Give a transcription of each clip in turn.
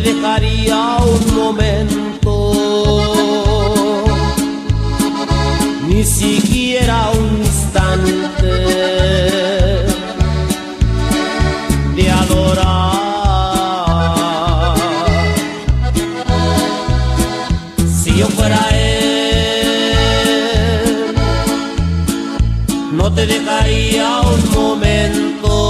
dejaría un momento, ni siquiera un instante de adorar. Si yo fuera él, no te dejaría un momento,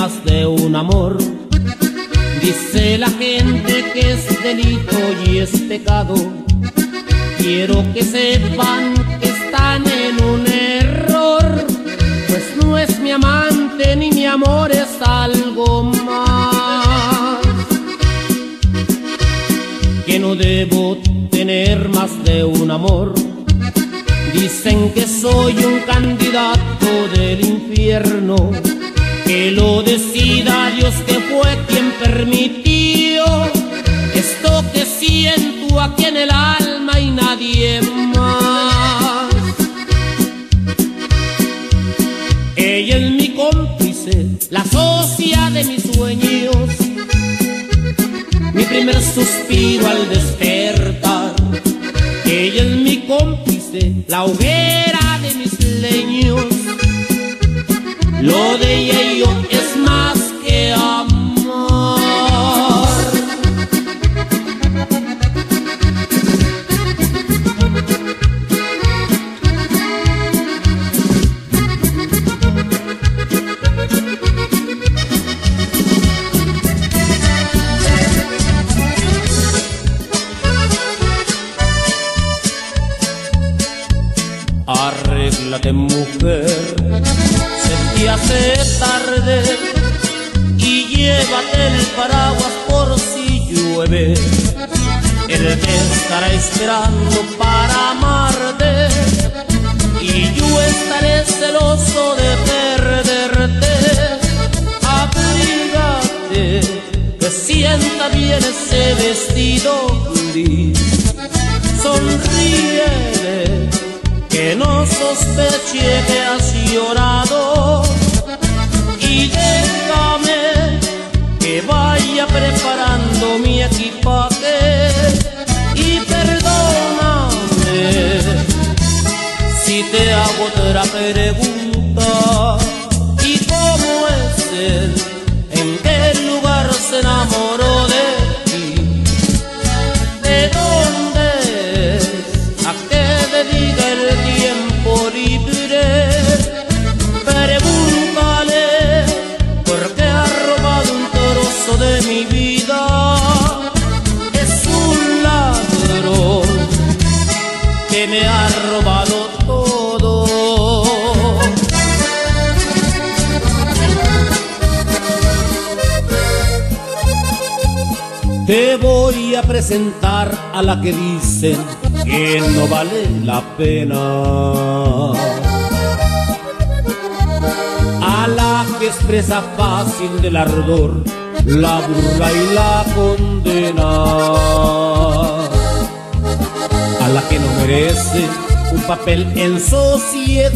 más de un amor. Dice la gente que es delito y es pecado. Quiero que sepan que están en un error, pues no es mi amante ni mi amor es algo más. Que no debo tener más de un amor. Dicen que soy un candidato del infierno, que lo decida Dios que fue quien permitió Arréglate mujer, se te hace tarde y llévate el paraguas por si llueve. Él te estará esperando para amarte y yo estaré celoso de perderte. Abrígate, que sienta bien ese vestido gris. Sonríele que no sospeche que has llorado y déjame que vaya preparando mi equipaje. Y perdóname si te hago otra pregunta. Y cómo es él, en qué a presentar a la que dicen que no vale la pena. A la que expresa fácil del ardor la burla y la condena. A la que no merece un papel en sociedad.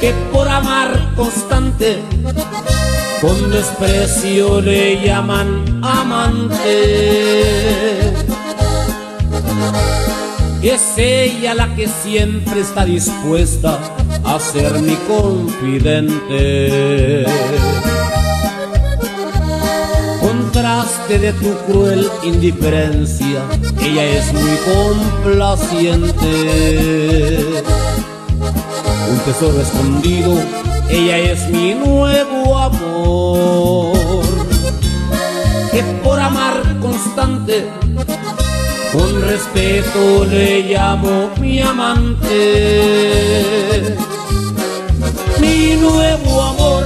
Que por amar constante con desprecio le llaman amante. es ella la que siempre está dispuesta a ser mi confidente. Contraste de tu cruel indiferencia, ella es muy complaciente. Un tesoro escondido, ella es mi nuevo amor. Que por amar constante con respeto le llamo mi amante. Mi nuevo amor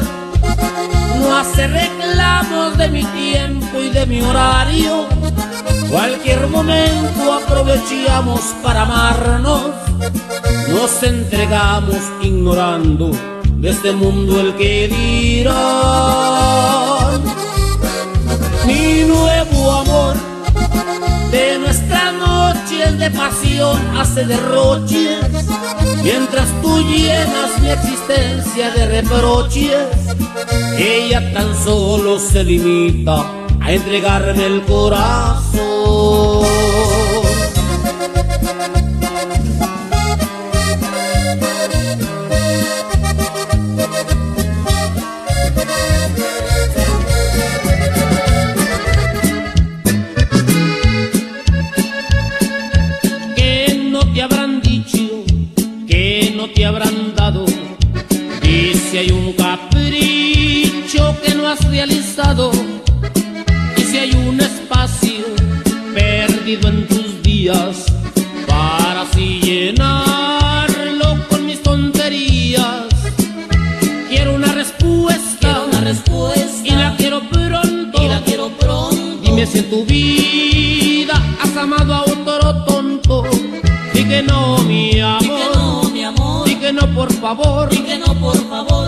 no hace reclamos de mi tiempo y de mi horario. Cualquier momento aprovechamos para amarnos. Nos entregamos ignorando de este mundo el que dirá. Mi nuevo amor de nuestras noches de pasión hace derroches, mientras tú llenas mi existencia de reproches, ella tan solo se limita a entregarme el corazón.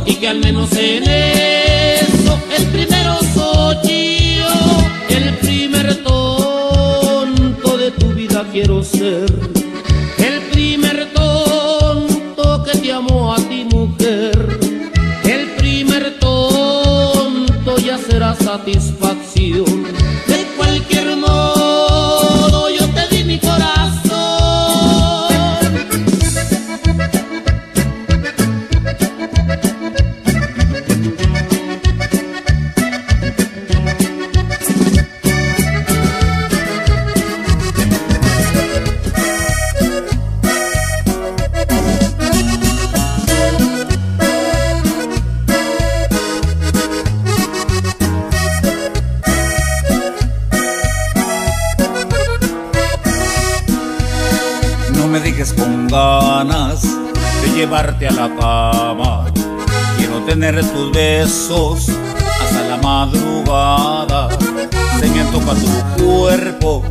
Y que al menos en eso el primero soy el primer tonto de tu vida quiero ser, el primer tonto que te amo a ti mujer, el primer tonto ya será satisfacción llevarte a la cama. Quiero tener tus besos hasta la madrugada. Se me toca tu cuerpo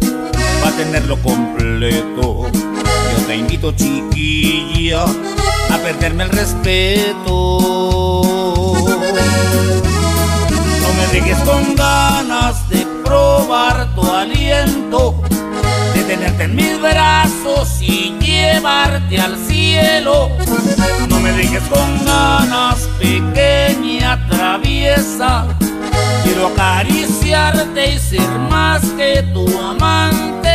para tenerlo completo. Yo te invito, chiquilla, a perderme el respeto. No me dejes con ganas de probar tu aliento tenerte en mis brazos y llevarte al cielo. No me dejes con ganas, pequeña traviesa. Quiero acariciarte y ser más que tu amante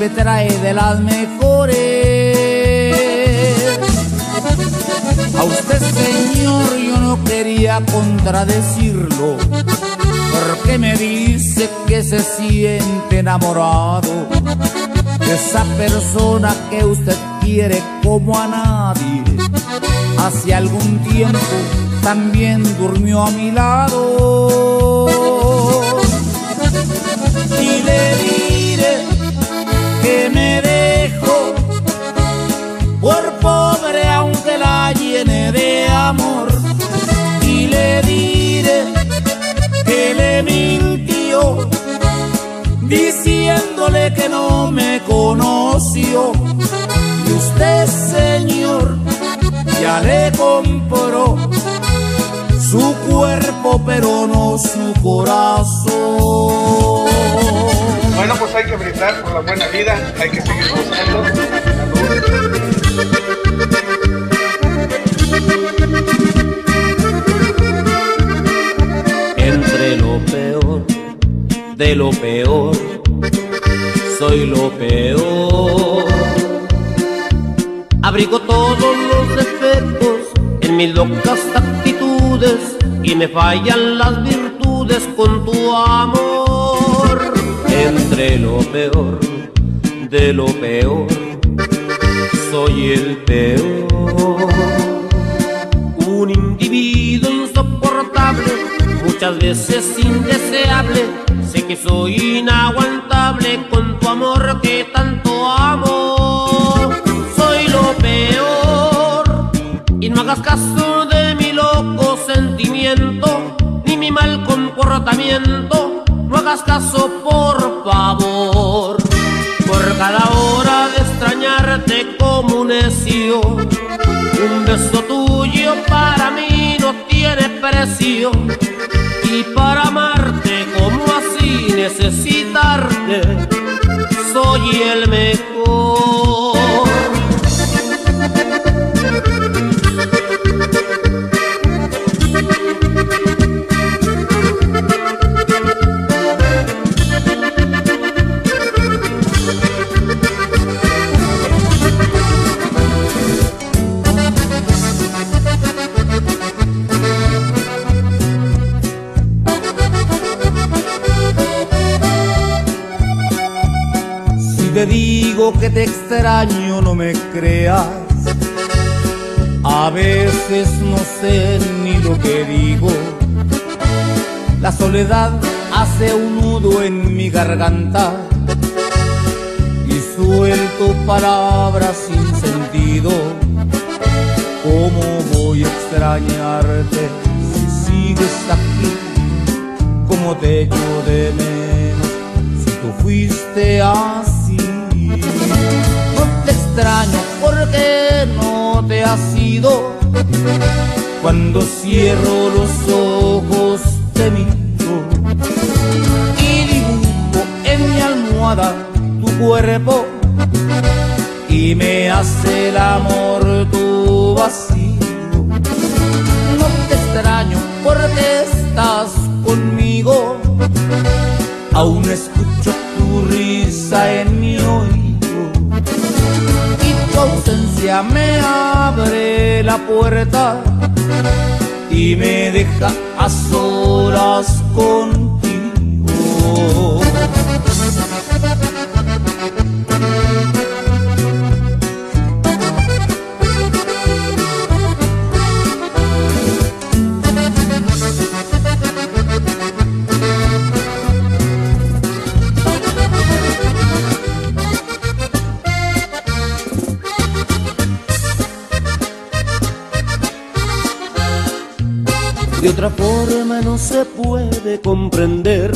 siempre trae de las mejores. A usted señor yo no quería contradecirlo, porque me dice que se siente enamorado esa persona que usted quiere como a nadie. Hace algún tiempo también durmió a mi lado. le diré que me dejo por pobre aunque la llene de amor y le diré que le mintió diciéndole que no me conoció y usted señor ya le compró su cuerpo pero no su corazón. Bueno, pues hay que brindar por la buena vida, hay que seguir buscando. Entre lo peor de lo peor, soy lo peor. Abrigo todos los defectos en mis locas actitudes y me fallan las virtudes con tu amor. Entre lo peor de lo peor, soy el peor. Un individuo insoportable, muchas veces indeseable. Sé que soy inaguantable con tu amor que tanto amo. Soy lo peor y no hagas caso de mi loco sentimiento ni mi mal comportamiento. No hagas caso, por un beso tuyo para mí no tiene precio. Y para amarte como así necesitarte, soy el mejor. Que te extraño, no me creas. A veces no sé ni lo que digo. La soledad hace un nudo en mi garganta y suelto palabras sin sentido. ¿Cómo voy a extrañarte si sigues aquí? ¿Cómo te echo de menos si tú fuiste así? Extraño porque no te has ido. Cuando cierro los ojos te miro y dibujo en mi almohada tu cuerpo y me hace el amor tu vacío. No te extraño porque ausencia me abre la puerta y me deja a solas contigo. Forma no se puede comprender.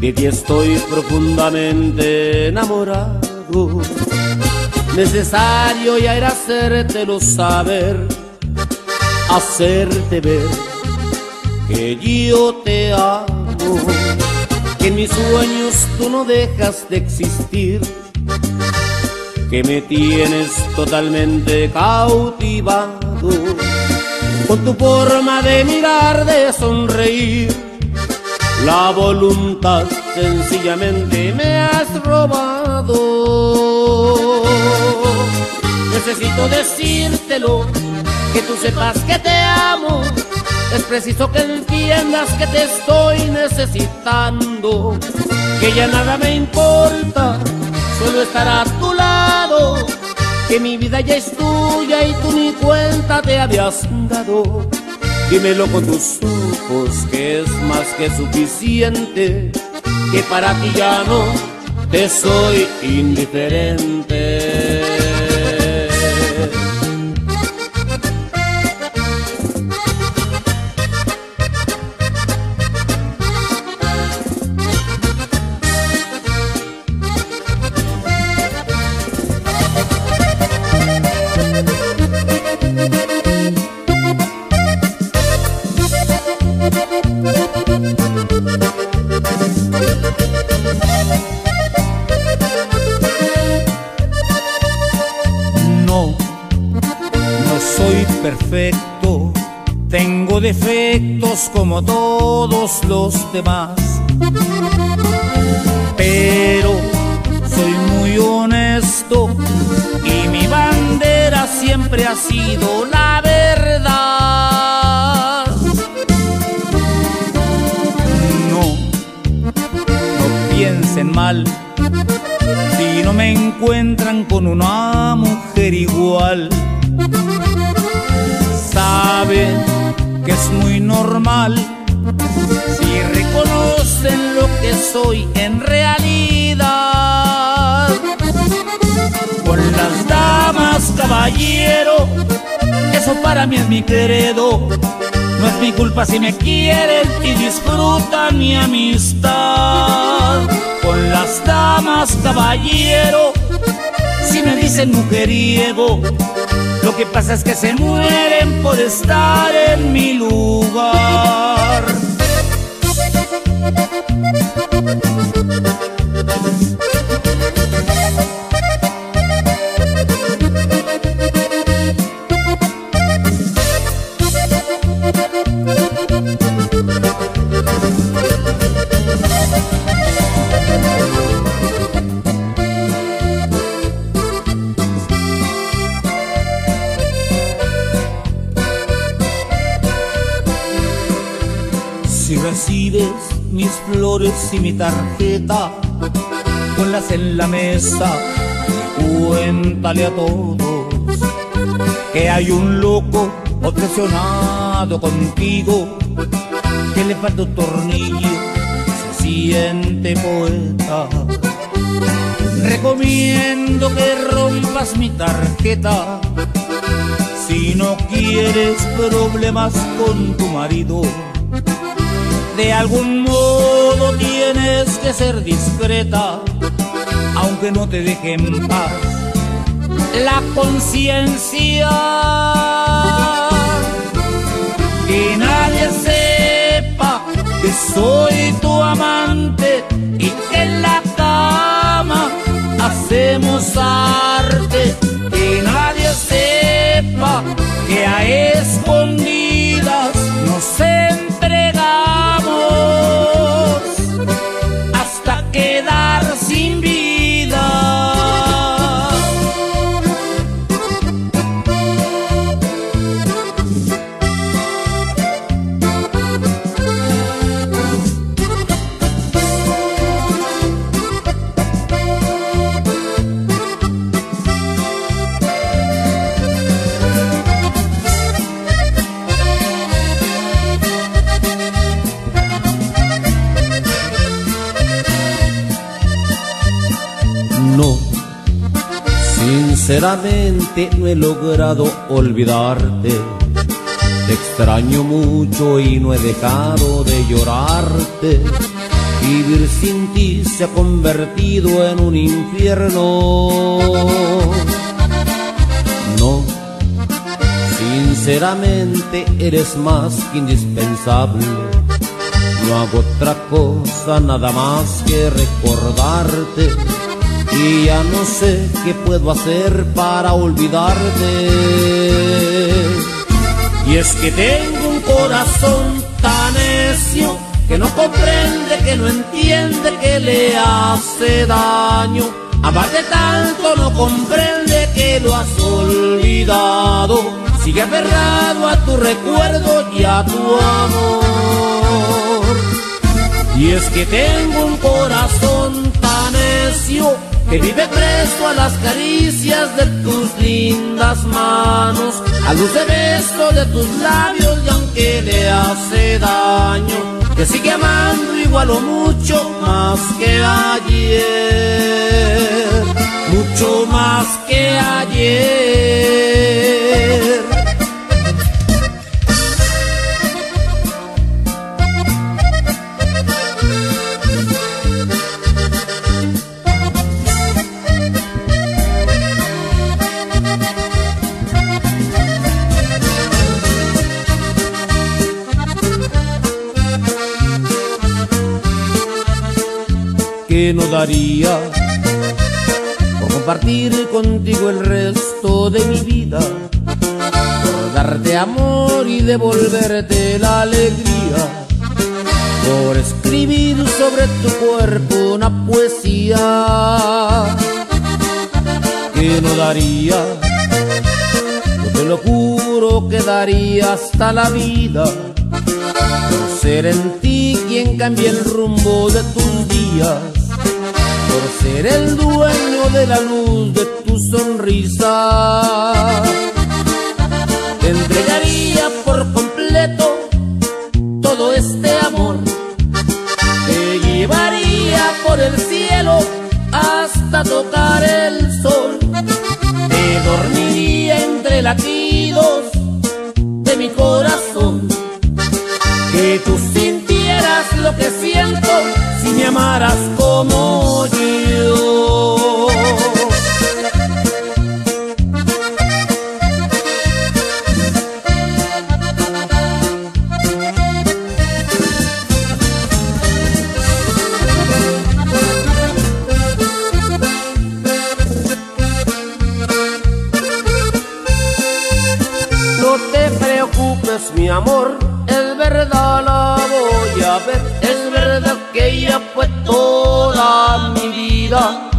De ti estoy profundamente enamorado. Necesario ya era hacértelo saber, hacerte ver que yo te amo, que en mis sueños tú no dejas de existir, que me tienes totalmente cautivado con tu forma de mirar, de sonreír. La voluntad sencillamente me has robado. Necesito decírtelo, que tú sepas que te amo. Es preciso que entiendas que te estoy necesitando, que ya nada me importa, solo estar a tu lado que mi vida ya es tuya y tú ni cuenta te habías dado. Dímelo con tus ojos que es más que suficiente. que para ti ya no te soy indiferente. Demás. Pero soy muy honesto y mi bandera siempre ha sido la verdad. No, no piensen mal si no me encuentran con una mujer igual. Saben que es muy normal soy en realidad. Con las damas, caballero, eso para mí es mi credo. No es mi culpa si me quieren y disfrutan mi amistad. Con las damas, caballero, si me dicen mujeriego, lo que pasa es que se mueren por estar en mi lugar. Recibes mis flores y mi tarjeta, ponlas en la mesa, cuéntale a todos que hay un loco obsesionado contigo, que le falta un tornillo, se siente poeta. Recomiendo que rompas mi tarjeta si no quieres problemas con tu marido. De algún modo tienes que ser discreta, aunque no te deje en paz la conciencia. Que nadie sepa que soy tu amante y que en la cama hacemos arte. Que nadie sepa que a escondidas sinceramente no he logrado olvidarte. Te extraño mucho y no he dejado de llorarte. Vivir sin ti se ha convertido en un infierno. No, sinceramente eres más que indispensable. No hago otra cosa nada más que recordarte y ya no sé qué puedo hacer para olvidarte. Y es que tengo un corazón tan necio que no comprende, que no entiende que le hace daño. Amarte tanto no comprende que lo has olvidado. Sigue aferrado a tu recuerdo y a tu amor. Y es que tengo un corazón tan necio que vive preso a las caricias de tus lindas manos, a luz de beso de tus labios y aunque le hace daño, que sigue amando igual o mucho más que ayer, mucho más que ayer. Por compartir contigo el resto de mi vida, por darte amor y devolverte la alegría, por escribir sobre tu cuerpo una poesía que no daría, no te lo juro que daría hasta la vida por ser en ti quien cambie el rumbo de tus días por ser el dueño de la luz de tu sonrisa. Te entregaría por completo todo este amor. Te llevaría por el cielo hasta tocar el sol. Te dormiría entre latidos de mi corazón. Que tú sintieras lo que siento si me amaras preocupes, mi amor, es verdad la voy a ver, es verdad que ella fue toda mi vida.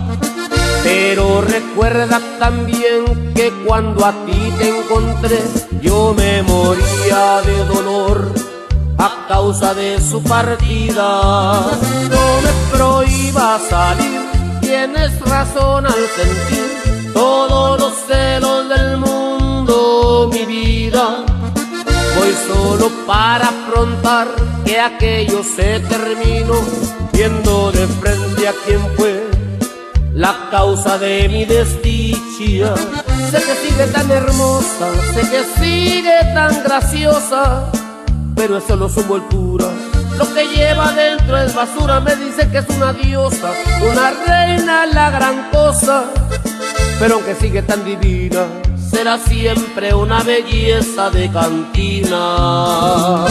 Pero recuerda también que cuando a ti te encontré, yo me moría de dolor a causa de su partida. No me prohíba salir, tienes razón al sentir todos los celos del mundo, Solo para afrontar que aquello se terminó, viendo de frente a quien fue la causa de mi desdicha. Sé que sigue tan hermosa, sé que sigue tan graciosa, pero es solo su envoltura. Lo que lleva dentro es basura, me dice que es una diosa, una reina, la gran cosa. Pero aunque sigue tan divina, será siempre una belleza de cantina.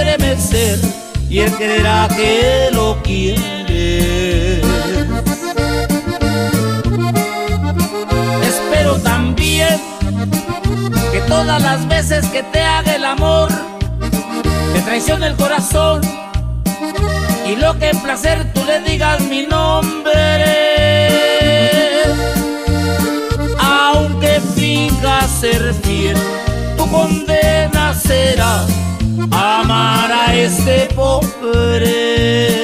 Estremecer y él creerá que lo quieres. Espero también que todas las veces que te haga el amor, te traicione el corazón y lo que en placer tú le digas mi nombre. Aunque finja ser fiel, tu condena será amar a este pobre.